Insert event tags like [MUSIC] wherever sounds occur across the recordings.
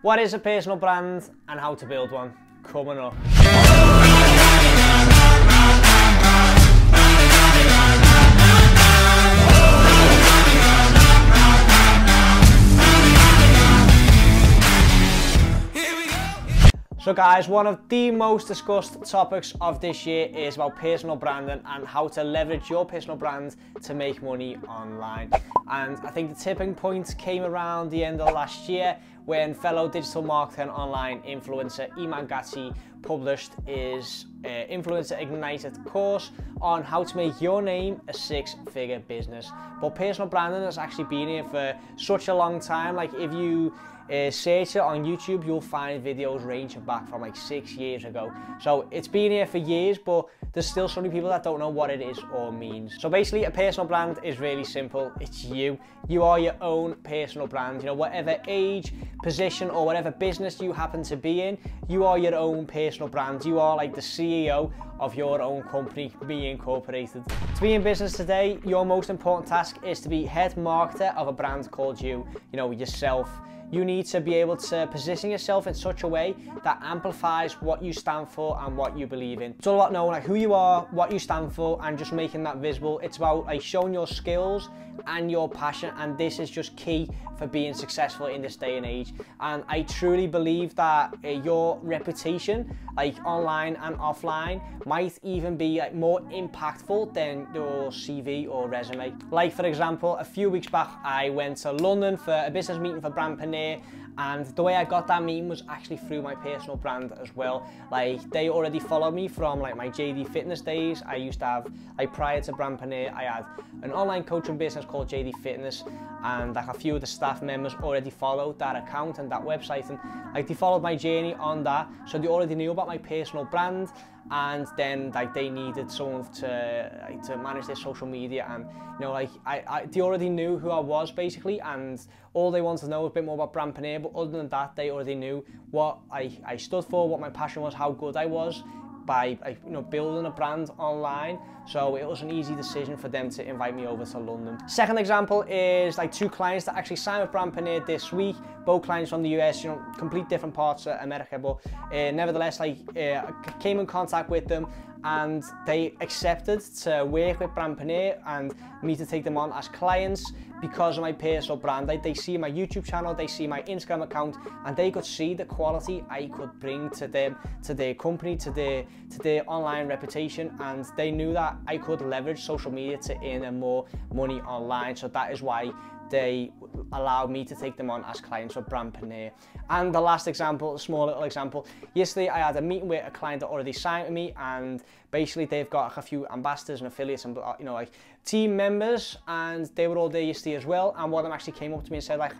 What is a personal brand and how to build one? Coming up. So guys, one of the most discussed topics of this year is about personal branding and how to leverage your personal brand to make money online. And I think the tipping point came around the end of last year when fellow digital marketing online influencer Iman Gadzhi published his uh, Influencer Ignited course on how to make your name a six-figure business. But personal branding has actually been here for such a long time. Like if you uh, search it on YouTube, you'll find videos ranging back from like six years ago. So it's been here for years, but there's still so many people that don't know what it is or means. So basically a personal brand is really simple. It's you. You are your own personal brand. You know, whatever age, position or whatever business you happen to be in, you are your own personal brand. You are like the CEO of your own company, Be Incorporated. To be in business today, your most important task is to be head marketer of a brand called you, you know, yourself. You need to be able to position yourself in such a way that amplifies what you stand for and what you believe in. It's all about knowing like who you are, what you stand for, and just making that visible. It's about like showing your skills and your passion, and this is just key for being successful in this day and age. And I truly believe that uh, your reputation, like online and offline, might even be like more impactful than your CV or resume. Like for example, a few weeks back, I went to London for a business meeting for Brand And the way I got that meme was actually through my personal brand as well. Like they already follow me from like my JD Fitness days. I used to have like prior to Brandpreneur, I had an online coaching business called JD Fitness and like a few of the staff members already followed that account and that website. And like they followed my journey on that. So they already knew about my personal brand and then like they needed someone to like, to manage their social media. And you know like I, I they already knew who I was basically and all they wanted to know was a bit more about Brandpreneur but other than that they already knew what I, I stood for what my passion was how good I was by uh, you know building a brand online so it was an easy decision for them to invite me over to London. Second example is like two clients that actually signed with Brandpreneur this week both clients from the US you know complete different parts of America but uh, nevertheless like uh, came in contact with them and they accepted to work with Brandpreneur and me to take them on as clients because of my personal brand. They see my YouTube channel, they see my Instagram account, and they could see the quality I could bring to them, to their company, to their to their online reputation, and they knew that I could leverage social media to earn more money online. So that is why they allowed me to take them on as clients for Brandpreneur. And the last example, small little example, yesterday I had a meeting with a client that already signed with me and basically they've got a few ambassadors and affiliates and you know like team members and they were all there yesterday as well and one of them actually came up to me and said like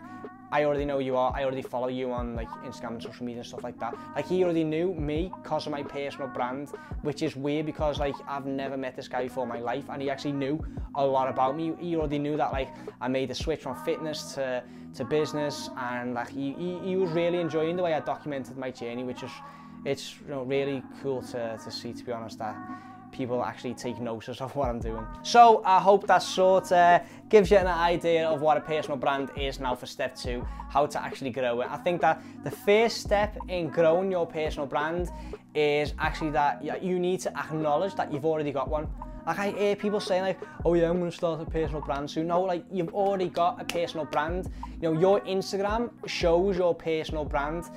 I already know you are. I already follow you on like Instagram and social media and stuff like that. Like he already knew me because of my personal brand, which is weird because like I've never met this guy before in my life and he actually knew a lot about me. He already knew that like I made the switch from fitness to, to business and like he, he, he was really enjoying the way I documented my journey, which is it's you know really cool to, to see to be honest that people actually take notice of [LAUGHS] what I'm doing. So I hope that sort of gives you an idea of what a personal brand is now for step two, how to actually grow it. I think that the first step in growing your personal brand is actually that you need to acknowledge that you've already got one. Like I hear people saying like, oh yeah, I'm gonna start a personal brand soon. No, like you've already got a personal brand. You know, your Instagram shows your personal brand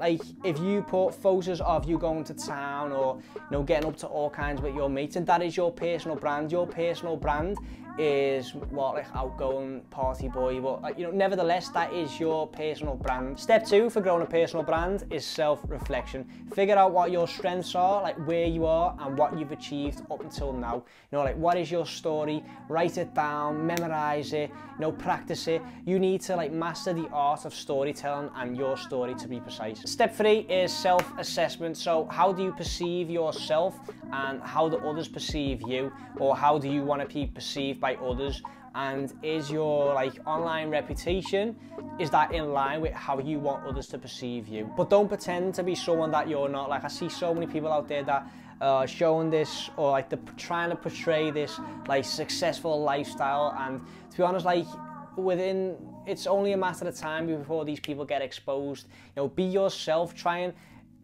like if you put photos of you going to town or you know getting up to all kinds with your mates and that is your personal brand your personal brand is what like outgoing party boy but like, you know nevertheless that is your personal brand. Step two for growing a personal brand is self-reflection. Figure out what your strengths are like where you are and what you've achieved up until now. You know like what is your story? Write it down memorize it you know practice it. You need to like master the art of storytelling and your story to be precise step three is self-assessment. So how do you perceive yourself and how do others perceive you? Or how do you want to be perceived by others? And is your like online reputation is that in line with how you want others to perceive you? But don't pretend to be someone that you're not. Like i see so many people out there that uh, showing this or like the trying to portray this like successful lifestyle. And to be honest like within, it's only a matter of time before these people get exposed. You know, be yourself, try and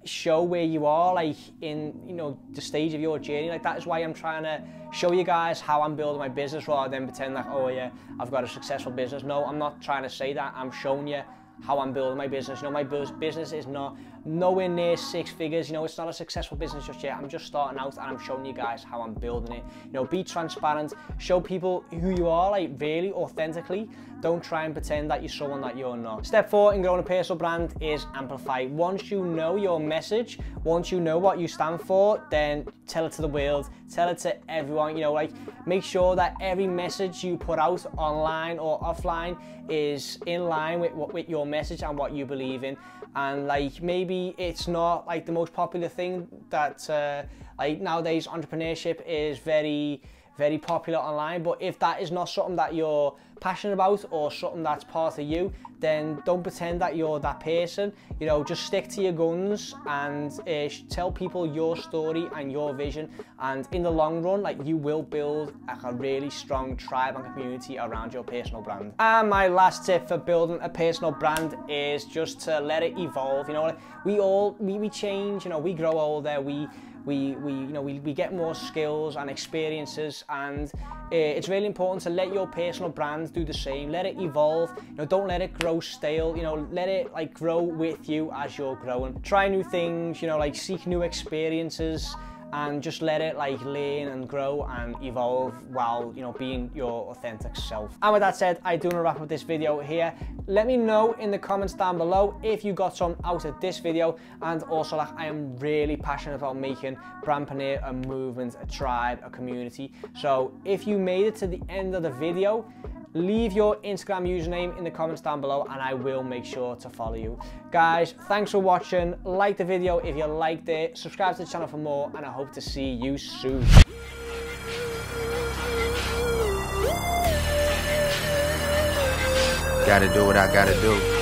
show where you are like in you know the stage of your journey. Like that is why I'm trying to show you guys how I'm building my business rather than pretend like oh yeah I've got a successful business. No I'm not trying to say that. I'm showing you how I'm building my business. You know, my business is not nowhere near six figures. You know, it's not a successful business just yet. I'm just starting out and I'm showing you guys how I'm building it. You know, be transparent, show people who you are, like really authentically. Don't try and pretend that you're someone that you're not. Step four in growing a personal brand is amplify. Once you know your message, once you know what you stand for, then tell it to the world, tell it to everyone. You know, like make sure that every message you put out online or offline is in line with, what with your message and what you believe in. And like maybe it's not like the most popular thing that uh, like nowadays entrepreneurship is very very popular online. But if that is not something that you're passionate about or something that's part of you, then don't pretend that you're that person. You know, just stick to your guns and uh, tell people your story and your vision. And in the long run, like you will build like a really strong tribe and community around your personal brand. And my last tip for building a personal brand is just to let it evolve. You know, we all we, we change. You know, we grow older. We we, we, you know, we, we get more skills and experiences and uh, it's really important to let your personal brand do the same. Let it evolve. You know, don't let it grow stale. You know, let it like grow with you as you're growing. Try new things, you know, like seek new experiences and just let it like learn and grow and evolve while you know being your authentic self. And with that said i do want to wrap up this video here. Let me know in the comments down below if you got some out of this video. And also like i am really passionate about making brandpreneur a movement a tribe a community. So if you made it to the end of the video leave your Instagram username in the comments down below and I will make sure to follow you. Guys, thanks for watching. Like the video if you liked it. Subscribe to the channel for more and I hope to see you soon. Gotta do what I gotta do.